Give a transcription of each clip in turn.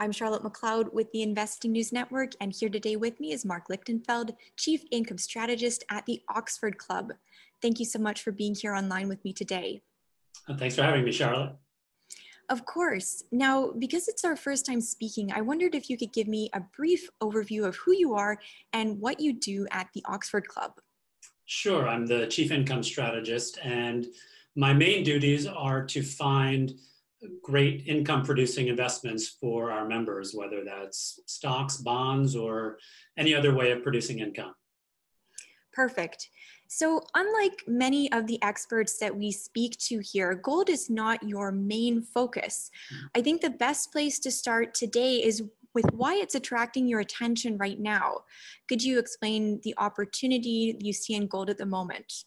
I'm Charlotte McLeod with the Investing News Network, and here today with me is Marc Lichtenfeld, Chief Income Strategist at the Oxford Club. Thank you so much for being here online with me today. Thanks for having me, Charlotte. Of course. Now, because it's our first time speaking, I wondered if you could give me a brief overview of who you are and what you do at the Oxford Club. Sure. I'm the Chief Income Strategist, and my main duties are to find great income producing investments for our members, whether that's stocks, bonds, or any other way of producing income. Perfect. So, unlike many of the experts that we speak to here, gold is not your main focus. Mm-hmm. I think the best place to start today is with why it's attracting your attention right now. Could you explain the opportunity you see in gold at the moment?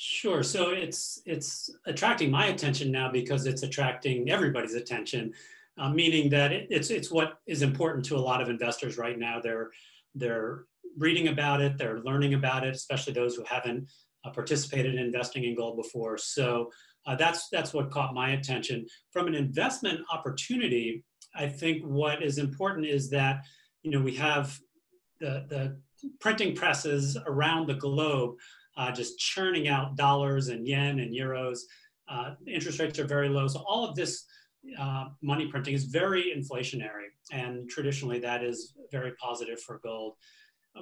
Sure. So it's it's attracting my attention now because it's attracting everybody's attention, uh, meaning that it, it's it's what is important to a lot of investors right now. They're they're reading about it, they're learning about it, especially those who haven't uh, participated in investing in gold before. So uh, that's that's what caught my attention. From an investment opportunity, I think what is important is that you know we have the the printing presses around the globe uh, just churning out dollars and yen and euros. Uh, interest rates are very low. So all of this uh, money printing is very inflationary. And traditionally that is very positive for gold.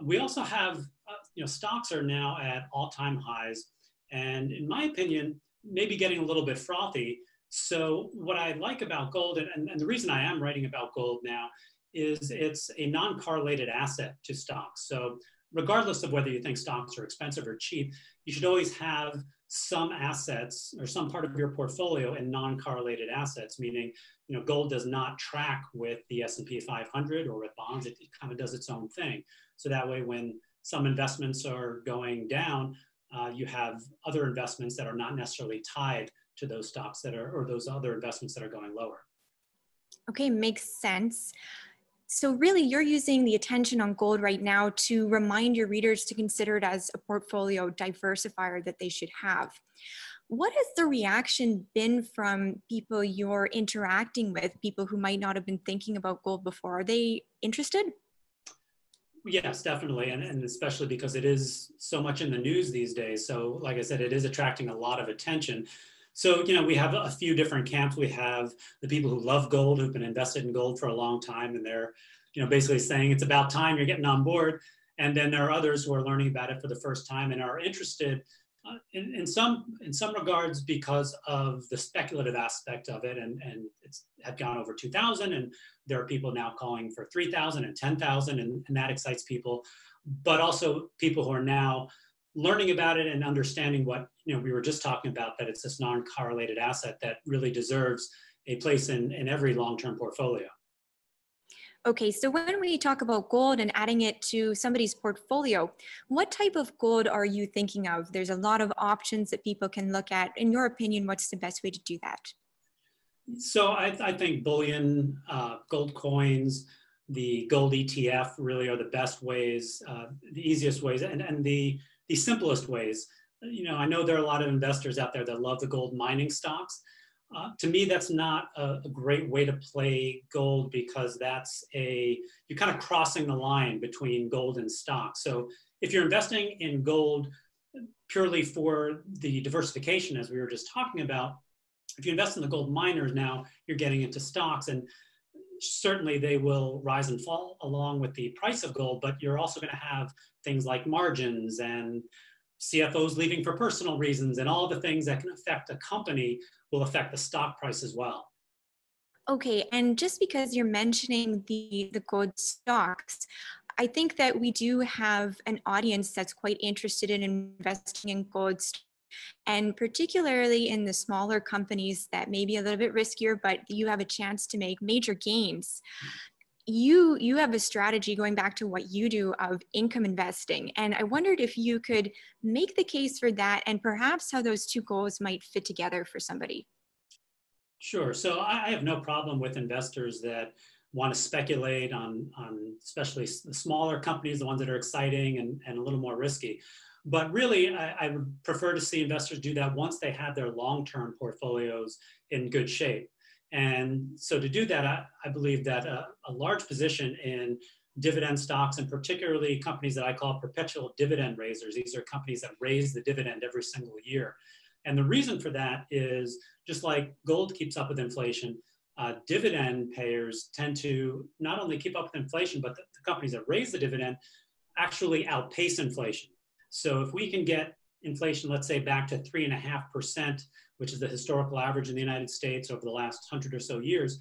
We also have, uh, you know, stocks are now at all-time highs. And in my opinion, maybe getting a little bit frothy. So what I like about gold, and, and the reason I am writing about gold now, is it's a non-correlated asset to stocks. So regardless of whether you think stocks are expensive or cheap, you should always have some assets or some part of your portfolio in non-correlated assets, meaning you know gold does not track with the S&P 500 or with bonds. It, it kind of does its own thing. So that way, when some investments are going down, uh, you have other investments that are not necessarily tied to those stocks that are or those other investments that are going lower. Okay, makes sense. So really you're using the attention on gold right now to remind your readers to consider it as a portfolio diversifier that they should have. What has the reaction been from people you're interacting with, people who might not have been thinking about gold before? Are they interested? Yes, definitely. And, and especially because it is so much in the news these days. So like I said, it is attracting a lot of attention. So, you know, we have a few different camps. We have the people who love gold, who've been invested in gold for a long time, and they're, you know, basically saying it's about time you're getting on board. And then there are others who are learning about it for the first time and are interested uh, in, in some in some regards because of the speculative aspect of it and, and it's had gone over 2000 and there are people now calling for 3000 and 10,000 and, and that excites people but also people who are now learning about it and understanding what you know we were just talking about that it's this non-correlated asset that really deserves a place in, in every long-term portfolio. Okay, so when we talk about gold and adding it to somebody's portfolio, what type of gold are you thinking of? There's a lot of options that people can look at. In your opinion, what's the best way to do that? So I, I think bullion, uh, gold coins, the gold ETF really are the best ways, uh, the easiest ways, and, and the the simplest ways. You know, I know there are a lot of investors out there that love the gold mining stocks. Uh, to me, that's not a, a, great way to play gold because that's a, you're kind of crossing the line between gold and stock. So if you're investing in gold purely for the diversification, as we were just talking about, if you invest in the gold miners now, you're getting into stocks and certainly they will rise and fall along with the price of gold, but you're also going to have things like margins and CFOs leaving for personal reasons and all the things that can affect a company will affect the stock price as well. Okay, and just because you're mentioning the the gold stocks, I think that we do have an audience that's quite interested in investing in gold and particularly in the smaller companies that may be a little bit riskier, but you have a chance to make major gains. You you have a strategy going back to what you do of income investing, and I wondered if you could make the case for that, and perhaps how those two goals might fit together for somebody. Sure. So I have no problem with investors that want to speculate on, on especially the smaller companies, the ones that are exciting and, and a little more risky. But really, I, I would prefer to see investors do that once they have their long-term portfolios in good shape. And so to do that, I, I believe that a, a, large position in dividend stocks and particularly companies that I call perpetual dividend raisers. These are companies that raise the dividend every single year. And the reason for that is just like gold keeps up with inflation, uh, dividend payers tend to not only keep up with inflation, but the, the companies that raise the dividend actually outpace inflation. So if we can get inflation, let's say back to three and a half percent, which is the historical average in the United States over the last hundred or so years,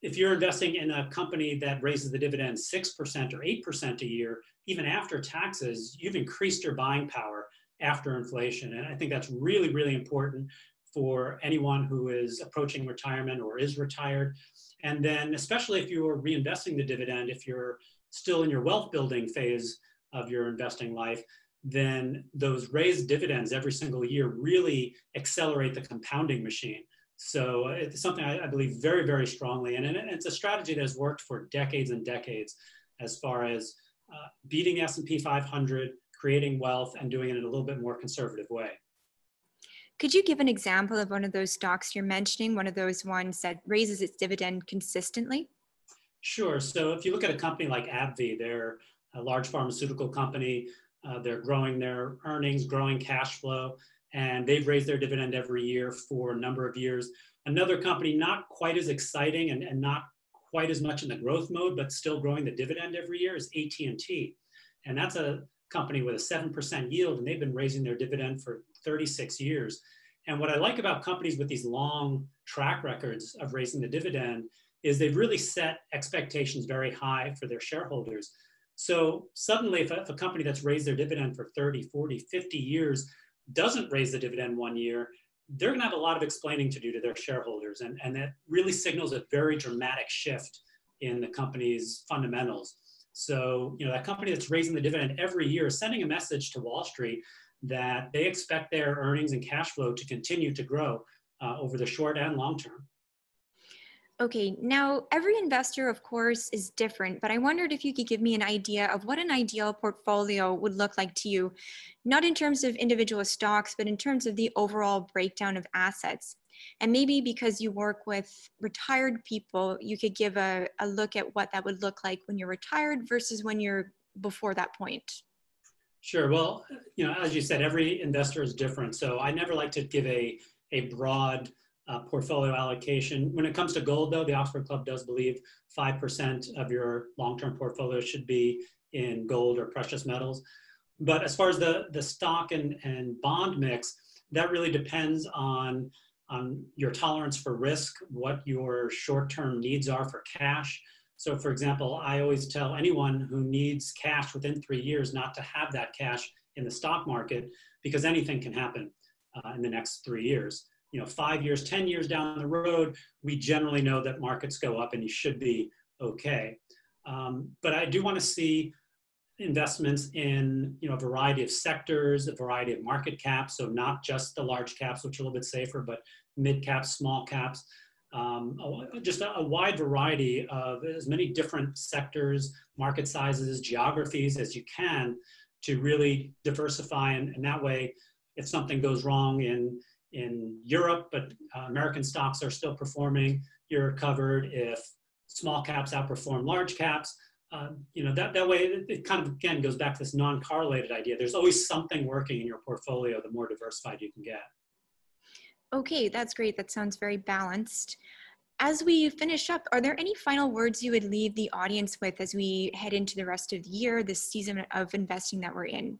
if you're investing in a company that raises the dividend 6% or 8% a year, even after taxes, you've increased your buying power after inflation. And I think that's really, really important for anyone who is approaching retirement or is retired. And then, especially if you're reinvesting the dividend, if you're still in your wealth building phase of your investing life, then those raised dividends every single year really accelerate the compounding machine. So it's something I, I believe very, very strongly in. And it's a strategy that has worked for decades and decades as far as uh, beating S&P 500, creating wealth, and doing it in a little bit more conservative way. Could you give an example of one of those stocks you're mentioning, one of those ones that raises its dividend consistently? Sure. So if you look at a company like AbbVie, they're a large pharmaceutical company. Uh, they're growing their earnings, growing cash flow, and they've raised their dividend every year for a number of years. Another company, not quite as exciting and, and not quite as much in the growth mode, but still growing the dividend every year is AT&T. And that's a company with a 7% yield, and they've been raising their dividend for 36 years. And what I like about companies with these long track records of raising the dividend is they've really set expectations very high for their shareholders. So suddenly, if a, if a, company that's raised their dividend for 30, 40, 50 years doesn't raise the dividend one year, they're going to have a lot of explaining to do to their shareholders. And, and that really signals a very dramatic shift in the company's fundamentals. So, you know, that company that's raising the dividend every year is sending a message to Wall Street that they expect their earnings and cash flow to continue to grow uh, over the short and long term. Okay, now every investor, of course, is different, but I wondered if you could give me an idea of what an ideal portfolio would look like to you, not in terms of individual stocks, but in terms of the overall breakdown of assets. And maybe because you work with retired people, you could give a, a look at what that would look like when you're retired versus when you're before that point. Sure. Well, you know, as you said, every investor is different. So I never like to give a, a broad uh, portfolio allocation. When it comes to gold, though, the Oxford Club does believe 5% of your long-term portfolio should be in gold or precious metals. But as far as the, the stock and, and bond mix, that really depends on, on your tolerance for risk, what your short-term needs are for cash. So for example, I always tell anyone who needs cash within three years not to have that cash in the stock market because anything can happen uh, in the next three years you know, five years, 10 years down the road, we generally know that markets go up and you should be okay. Um, but I do want to see investments in you know a variety of sectors, a variety of market caps. So not just the large caps, which are a little bit safer, but mid caps, small caps, um, just a, a, wide variety of as many different sectors, market sizes, geographies as you can to really diversify. And, and that way, if something goes wrong in in Europe, but uh, American stocks are still performing. You're covered if small caps outperform large caps. Um, you know, that, that way it, it, kind of, again, goes back to this non-correlated idea. There's always something working in your portfolio, the more diversified you can get. Okay, that's great. That sounds very balanced. As we finish up, are there any final words you would leave the audience with as we head into the rest of the year, this season of investing that we're in?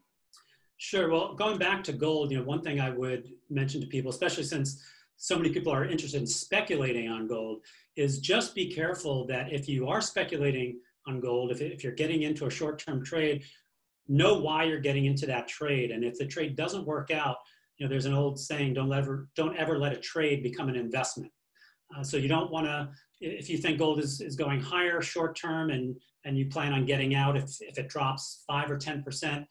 Sure. Well, going back to gold, you know, one thing I would mention to people, especially since so many people are interested in speculating on gold, is just be careful that if you are speculating on gold, if, if you're getting into a short-term trade, know why you're getting into that trade. And if the trade doesn't work out, you know, there's an old saying, don't ever, don't ever let a trade become an investment. Uh, so you don't want to, if you think gold is, is going higher short term and, and you plan on getting out if, if it drops five or 10%,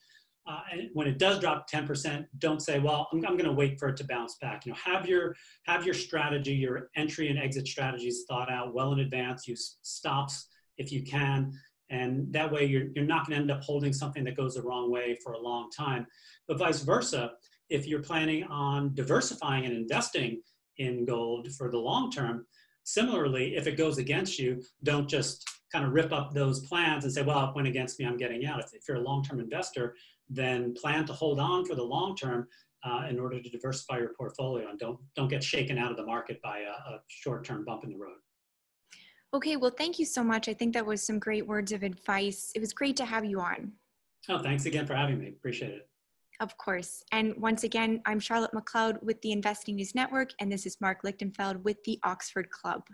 uh, and when it does drop 10%, don't say, well, I'm, I'm going to wait for it to bounce back. You know, have your, have your strategy, your entry and exit strategies thought out well in advance. Use stops if you can. And that way you're, you're not going to end up holding something that goes the wrong way for a long time. But vice versa, if you're planning on diversifying and investing in gold for the long term, Similarly, if it goes against you, don't just kind of rip up those plans and say, well, it went against me, I'm getting out. If, if you're a long-term investor, then plan to hold on for the long term uh, in order to diversify your portfolio and don't, don't get shaken out of the market by a, a short-term bump in the road. Okay, well, thank you so much. I think that was some great words of advice. It was great to have you on. Oh, thanks again for having me. Appreciate it. Of course. And once again, I'm Charlotte McLeod with the Investing News Network, and this is Marc Lichtenfeld with the Oxford Club.